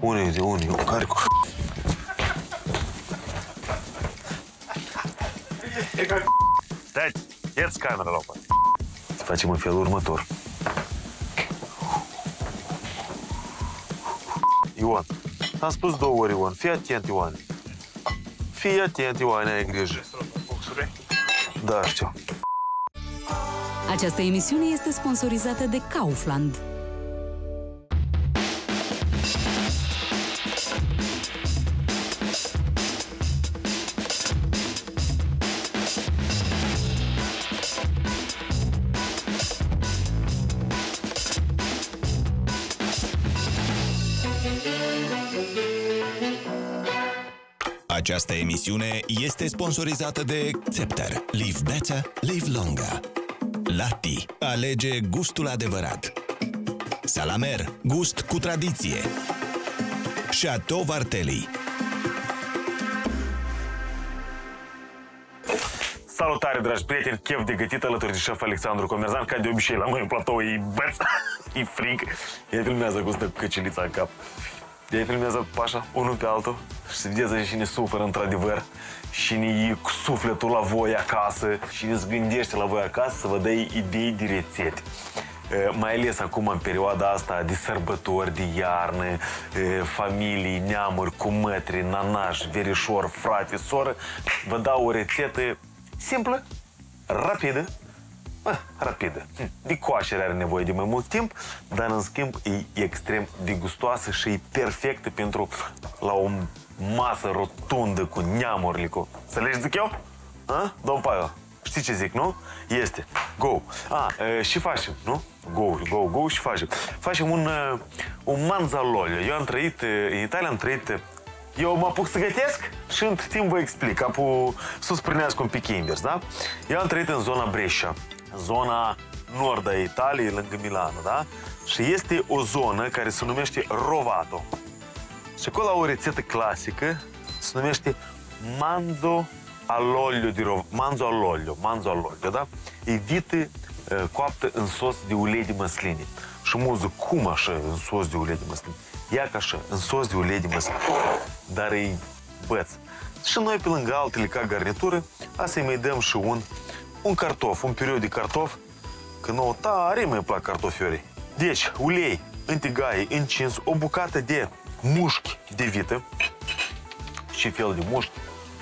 Unde de unde? Care cu... Stai, ia-ți camera la o parte. Să facem în felul următor. Ioan, am spus două ori, Ioan. Fii atent, Ioan. Fii atent, Ioan, ai grijă. Da, știu. Această emisiune este sponsorizată de Kaufland. Această emisiune este sponsorizată de Scepter. Live better, live longer. Lati. Alege gustul adevărat. Salamer. Gust cu tradiție. Chateau Vartelli. Salutare, dragi prieteni! Chef de gătit alături de șef Alexandru Comerzan, ca de obicei la noi în platou e băț, e frig. El filmează cu stă cu căcilița în cap. Ei filmează pașa, unul pe altul și se vedeți și ne suferă într-adevăr și ne e cu sufletul la voi acasă și ne gândește la voi acasă să vă dea idei de rețete. E, Mai ales acum în perioada asta de sărbători, de iarnă, e, familii, neamuri, cu mătri, nanaș, verișor, frate, soră, vă dau o rețetă simplă, rapidă, Bă, rapidă. Hm, De coașere are nevoie de mai mult timp, dar în schimb e extrem de gustoasă și e perfectă pentru la o masă rotundă cu neamurile. Cu... Înțelegi, zic eu? A? Domn Pavel, știi ce zic, nu? Este. Go. A, e, și facem, nu? Go, go, go și facem. Facem un, e, un manzalolio. Eu am trăit, e, în Italia am trăit e, eu mă apuc să gătesc și în timp vă explic. Capul sus prinească un pic invers, da? Eu am trăit în zona Brescia, zona nord a Italiei, lângă Milano, da? Și este o zonă care se numește Rovato. Și acolo au o rețetă clasică, se numește manzo all'olio di Rov... manzo all'olio, manzo all'olio, da? E vită eh, coaptă în sos de ulei de măsline. Și muză, cum așa în sos de ulei de măsline? Ia ca așa, în sos de ulei de măsline. Dar e băț. Și noi, pe lângă altele, ca garnitură, asta îi mai dăm și un, un cartof, un period de cartof, că nouă tare mi plac cartofiorii. Deci, ulei, în tigaie, încins, o bucată de mușchi de vită, ce fel de mușchi,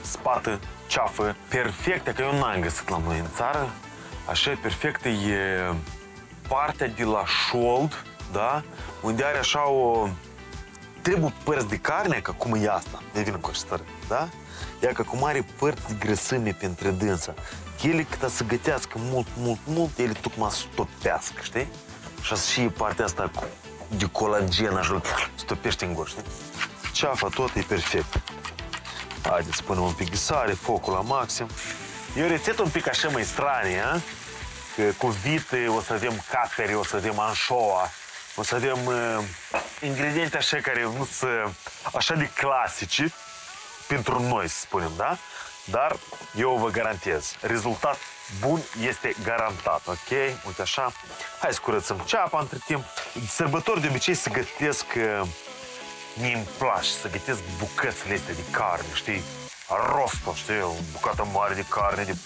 spată, ceafă, perfecte, că eu n-am găsit la noi în țară, așa perfectă e partea de la șold, da? Unde are așa o... Trebuie părți de carne, că cum e asta, ne vine cu așa da? Ea că cum are părți de grăsime pentru dânsa. Ele cât să gătească mult, mult, mult, ele tocmai stopească, știi? Și și partea asta cu, de colagen, așa, stopește în gură, știi? Ceafa tot e perfect. Haideți să punem un pic de sare, focul la maxim. E o rețetă un pic așa mai stranie, a? Că cu vite o să avem cacări, o să avem anșoa, o să avem uh, ingrediente așa care nu sunt așa de clasici pentru noi, să spunem, da? Dar eu vă garantez, rezultat bun este garantat, ok? Uite așa. Hai să curățăm ceapa între timp. Sărbători de obicei se gătesc uh, mie îmi place să gătesc bucățile astea de carne, știi? Rostul, știi? O bucată mare de carne, de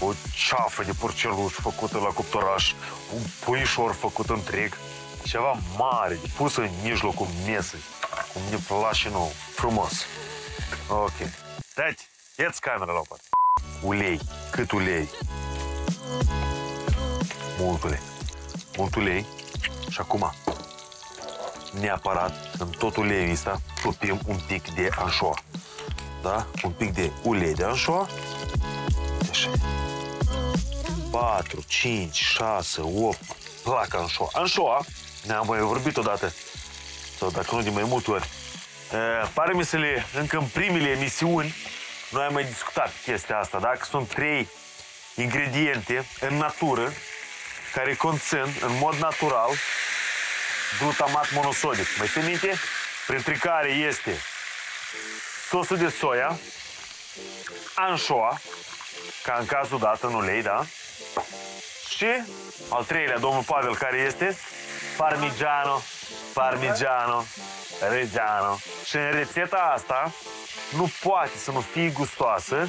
o ceafă de porceluș făcută la cuptoraș, un puișor făcut întreg, ceva mare, de pus în mijlocul mesei, cum ne place nou, frumos. Ok. Tati, ia-ți camera la o parte. Ulei. Cât ulei? Mult ulei. Mult ulei. Și acum, neapărat, în tot uleiul ăsta, topim un pic de anșoa. Da? Un pic de ulei de anșoa. Așa. 4, 5, 6, 8, plac anșoa. Anșoa, ne-am mai vorbit odată, sau dacă nu de mai multe ori, e, pare mi să le, încă în primele emisiuni, noi am mai discutat chestia asta, dacă sunt trei ingrediente în natură care conțin în mod natural glutamat monosodic. Mai ții minte? Printre care este sosul de soia, anșoa, ca în cazul dat în ulei, da? Și și al treilea, domnul Pavel, care este parmigiano, parmigiano, reggiano. Și în rețeta asta nu poate să nu fie gustoasă,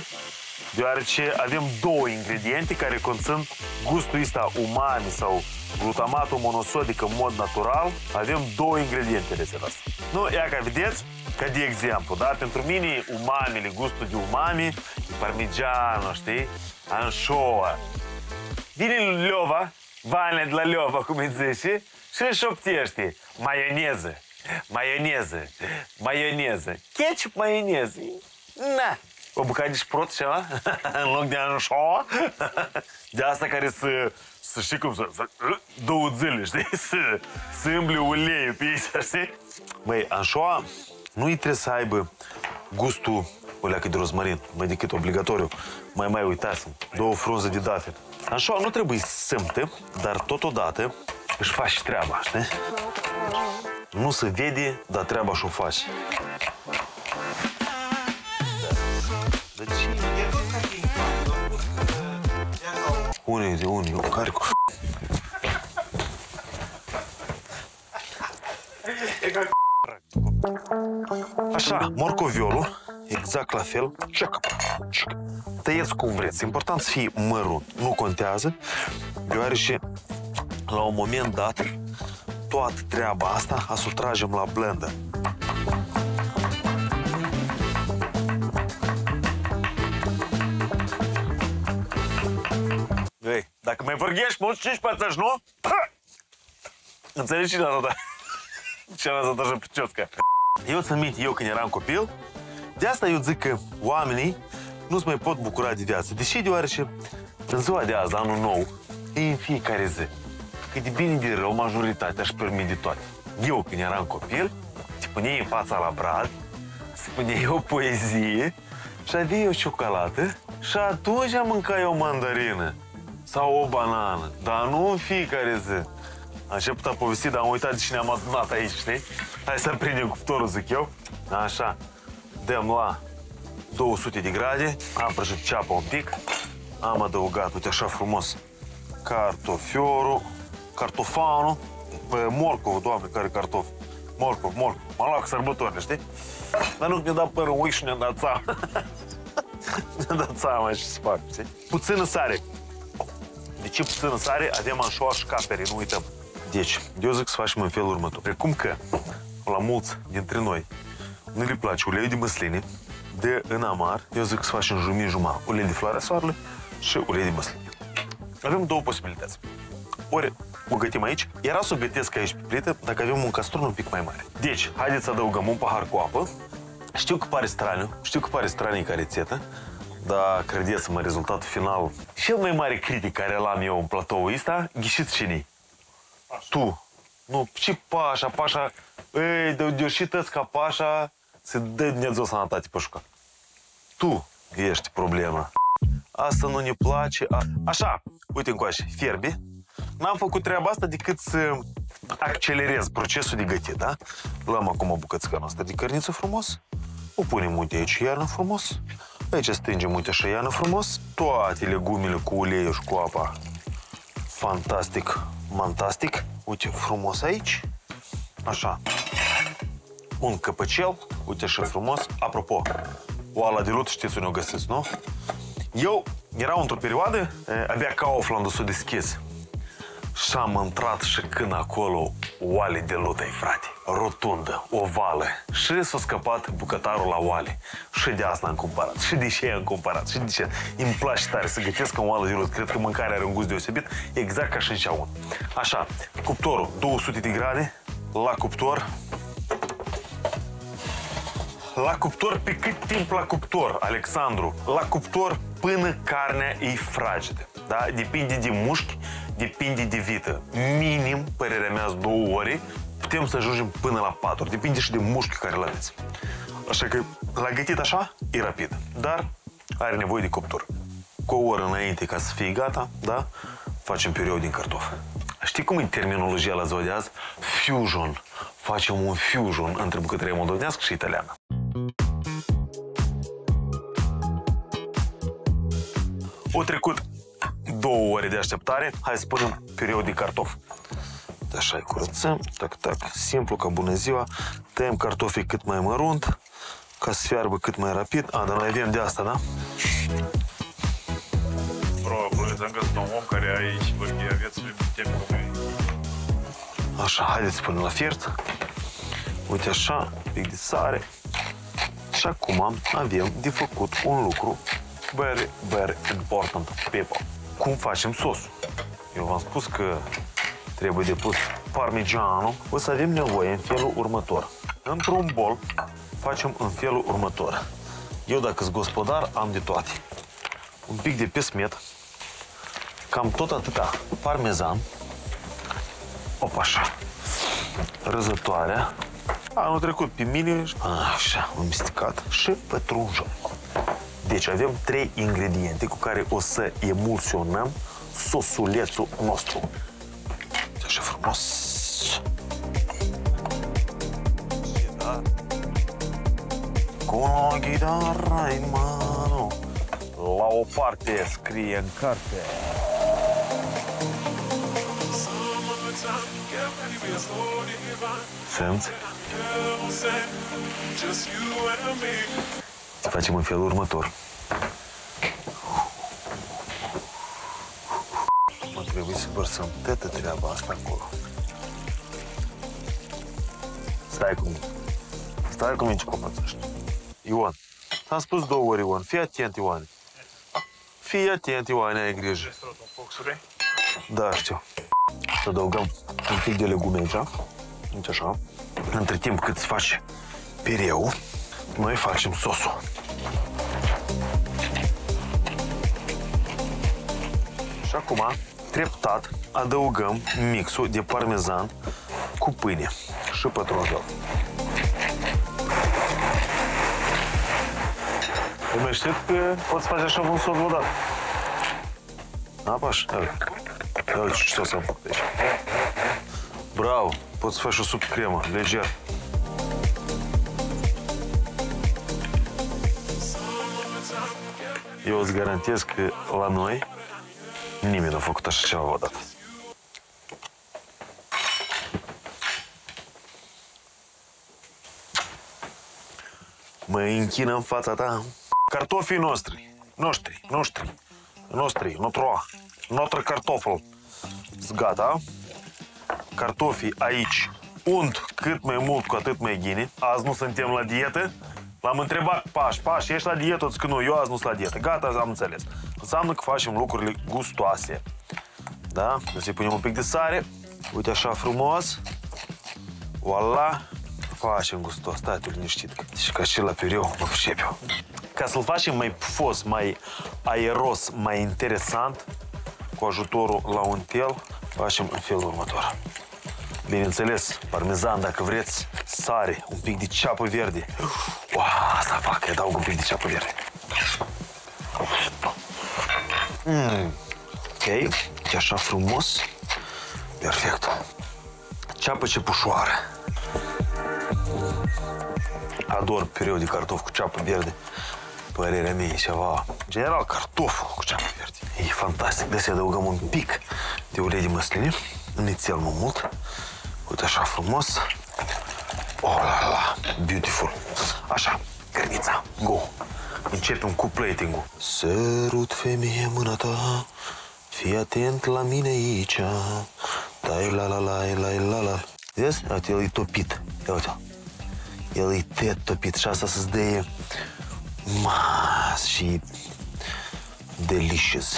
deoarece avem două ingrediente care conțin gustul ăsta umami sau glutamatul monosodic în mod natural. Avem două ingrediente în rețeta asta. Nu, ia ca vedeți, ca de exemplu, da? Pentru mine umamile, gustul de umami, parmigiano, știi? Anșoa. Vine Leova, Vania de la Leova, cum îi zice, și își șoptește maioneză, maioneză, maioneză, ketchup maioneză. Na, o bucată de șprot ceva, în loc de anșoa. De asta care să, să știi cum să, să două zile, știi? Să, să îmbli uleiul pe ei, știi? Băi, anșoa nu-i trebuie să aibă gustul o leacă de rozmarin, mai decât obligatoriu. Mai mai uitați două frunze de dafel. Anșoa nu trebuie simte, dar totodată își faci treaba, știi? Nu se vede, dar treaba și-o faci. Unii de unii, care cu... Așa, morcoviolul, exact la fel, cic, cic. Tăieți cum vreți. Important să fie mărunt. Nu contează, deoarece la un moment dat toată treaba asta a să o tragem la blender. Ei, dacă mai vorghești mult, cinci pățăși, nu? Înțelegi cine a dat? Cine a dat așa pricioscă? Eu ți minte, eu când eram copil, de asta eu zic că oamenii nu se mai pot bucura de viață. Deși deoarece în ziua de azi, anul nou, e în fiecare zi. Că de bine de rău, majoritatea își permite toate. Eu, când eram copil, te puneai în fața la brad, spuneai o poezie și aveai o ciocolată și atunci mâncai o mandarină sau o banană, dar nu în fiecare zi. Am început a povesti, dar am uitat de cine am adunat aici, știi? Hai să prindem cuptorul, zic eu. Așa, dăm la 200 de grade, am prăjit ceapa un pic, am adăugat, uite așa frumos, cartofiorul, cartofanul, morcov, doamne, care cartof. Morcov, morcov. M-am luat cu sărbătorile, știi? Dar nu mi-a dat părul uiș și ne-a dat țam. ne-a dat țam mai și să fac, știi? Puțină sare. De ce puțină sare? Avem anșoa și capere, nu uităm. Deci, eu zic să facem în felul următor. Precum că la mulți dintre noi nu le place uleiul de măsline, de în amar, eu zic să facem jumii jumătate. Ulei de floarea soarele și ulei de măsline. Avem două posibilități. Ori o gătim aici, era să o gătesc aici pe plită dacă avem un castron un pic mai mare. Deci, haideți să adăugăm un pahar cu apă. Știu că pare straniu, știu că pare straniu ca rețetă, dar credeți-mă, rezultatul final, cel mai mare critic care l-am eu în platoul ăsta, ghișiți cine Tu. Nu, și Pașa, Pașa, ei, de de și tăți ca Pașa, se dă Dumnezeu sănătate pășuca. Tu ești problema. Asta nu ne place. A... Așa, uite încoace, fierbe. N-am făcut treaba asta decât să accelerez procesul de gătit, da? Luăm acum o bucățică noastră de cărniță frumos. O punem, uite, aici iarnă frumos. Aici stingem, uite, așa iarnă frumos. Toate legumele cu uleiul și cu apa. Fantastic, fantastic. Uite, frumos aici. Așa. Un căpăcel, uite așa frumos. Apropo, oala de lut știți unde o găsiți, nu? Eu era într-o perioadă, abia Kaufland-ul s-a deschis. Și am intrat și când acolo oale de lutai, frate. Rotundă, ovală. Și s-a scăpat bucătarul la oale. Și de asta am cumpărat. Și de ce am cumpărat. Și de ce. Îmi place tare să gătesc în oală de lut. Cred că mâncarea are un gust deosebit. Exact ca și în ceaun. Așa, cuptorul 200 de grade. La cuptor. La cuptor pe cât timp la cuptor, Alexandru? La cuptor până carnea e fragedă. Da? Depinde de mușchi, depinde de vită. Minim, părerea mea, două ore, putem să ajungem până la patru. Depinde și de mușchi care le aveți. Așa că la gătit așa e rapid, dar are nevoie de cuptor. Cu o oră înainte ca să fie gata, da? Facem period din cartof. Știi cum e terminologia la ziua de azi? Fusion. Facem un fusion între bucătăria moldovenească și italiană. O trecut două ore de așteptare. Hai să punem piureu de cartof. Așa, îi curățăm, tac, tac, simplu, ca bună ziua. Tăiem cartofii cât mai mărunt, ca să fiarbă cât mai rapid. A, dar noi avem de asta, da? Probabil am găsit un om care aici vă aveți timp cu mine. Așa, haideți să punem la fiert. Uite așa, un pic de sare. Și acum avem de făcut un lucru very, very important, people. Cum facem sosul? Eu v-am spus că trebuie depus parmigiano. O să avem nevoie în felul următor. Într-un bol facem în felul următor. Eu, dacă sunt gospodar, am de toate. Un pic de pesmet, cam tot atâta parmezan, Opa, așa. Răzătoarea. Anul trecut pe mine, așa, am misticat și pătrunjă. Deci avem trei ingrediente cu care o să emulsionăm sosulețul nostru. Așa frumos. Da. Cu o chitarra în mano La o parte scrie în carte Simți? Să facem în felul următor. Mă trebuie să vărsăm toată treaba asta acolo. Stai cu mine. Stai cu mine ce copățești. Ion, ți-am spus două ori, Ion. Fii atent, Ioane. Fii atent, Ioane, ai grijă. Este tot un foc sure. Da, știu. Să adăugăm un pic de legume aici. Deci așa. Între timp cât îți faci pireu, noi facem sosul. Și acum, treptat, adăugăm mixul de parmezan cu pâine și pătrunjel. Eu mai știu că poți face așa un sos odată. Da, Paș? Ia uite. Ia uite ce sos am făcut aici. Bravo! Poți să faci o supă cremă, leger. Eu îți garantez că la noi nimeni nu a făcut așa ceva odată. Mă închin în fața ta. Cartofii noștri, noștri, noștri, noștri, notre, notre cartofel. Sunt gata. Cartofii aici unt cât mai mult, cu atât mai bine. Azi nu suntem la dietă. L-am întrebat, Paș, Paș, ești la dietă? Zic că nu, eu azi nu sunt la dietă. Gata, am înțeles. Înseamnă că facem lucrurile gustoase. Da? Deci îi punem un pic de sare. Uite așa frumos. Voila. Facem gustos. Stai tu liniștit. Deci ca și la pireu mă pricep eu. Ca să-l facem mai pufos, mai aeros, mai interesant, cu ajutorul la un tel, facem în felul următor. Bineînțeles, parmezan dacă vreți, sare, un pic de ceapă verde. Wow, asta fac, adaug un pic de ceapă verde. Mm. Ok, e așa frumos. Perfect. Ceapă cepușoară. Ador perioade de cartof cu ceapă verde. Părerea mea e ceva... În general, cartoful cu ceapă verde. E fantastic. De să adăugăm un pic de ulei de măsline. Nițel nu mult. Uite așa frumos. Oh la la, beautiful. Așa, grănița, go. Începem cu plating-ul. Sărut femeie mâna ta, fii atent la mine aici. Dai la la la la la la. Vezi? Uite, el e topit. Ia uite. El e tet topit și asta să-ți dea mas și delicious.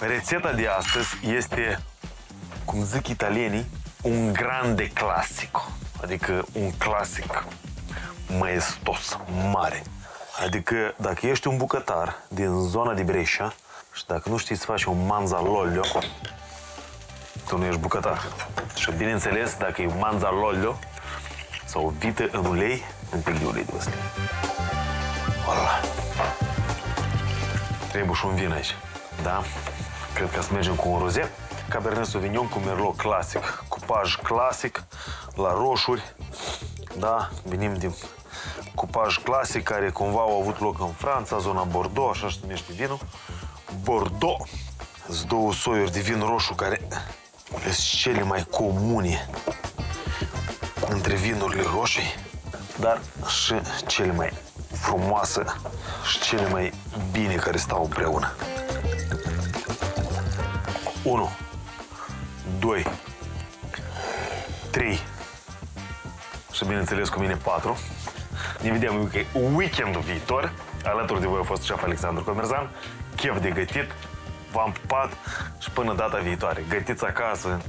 Rețeta de astăzi este, cum zic italienii, un grande clasico. Adică un clasic maestos, mare. Adică dacă ești un bucătar din zona de Brescia și dacă nu știi să faci un manzalolio, tu nu ești bucătar. Și bineînțeles, dacă e manzalolio sau vită în ulei, un pic de ulei de ăsta. Voilà. Trebuie și un vin aici. Da? Cred că să mergem cu un rozet. Cabernet Sauvignon cu Merlot clasic, cupaj clasic, la roșuri. Da, venim din cupaj clasic care cumva au avut loc în Franța, zona Bordeaux, așa se numește vinul. Bordeaux. Sunt două soiuri de vin roșu care sunt cele mai comune între vinurile roșii, dar și cele mai frumoase și cele mai bine care stau împreună. 1, 2, 3 și bineînțeles cu mine 4. Ne vedem weekendul viitor. Alături de voi a fost șef Alexandru Comerzan. Chef de gătit, v-am pupat și până data viitoare. Gătiți acasă,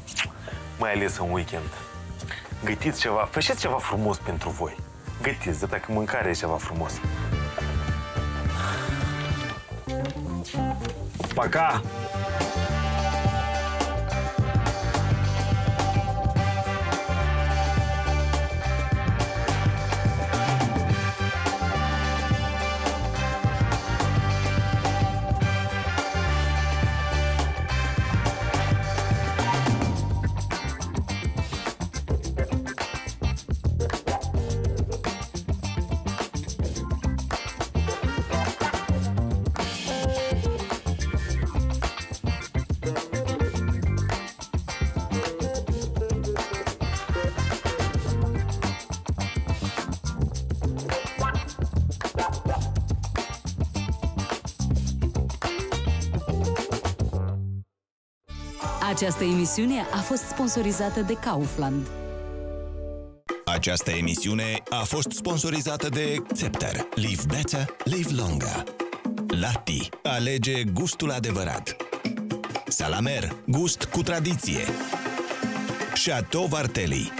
mai ales în weekend. Gătiți ceva, faceți ceva frumos pentru voi. Gătiți, de dacă mâncarea e ceva frumos. Пока! Această emisiune a fost sponsorizată de Kaufland. Această emisiune a fost sponsorizată de Scepter. Live better, live longer. Lati. Alege gustul adevărat. Salamer. Gust cu tradiție. Chateau Vartelli.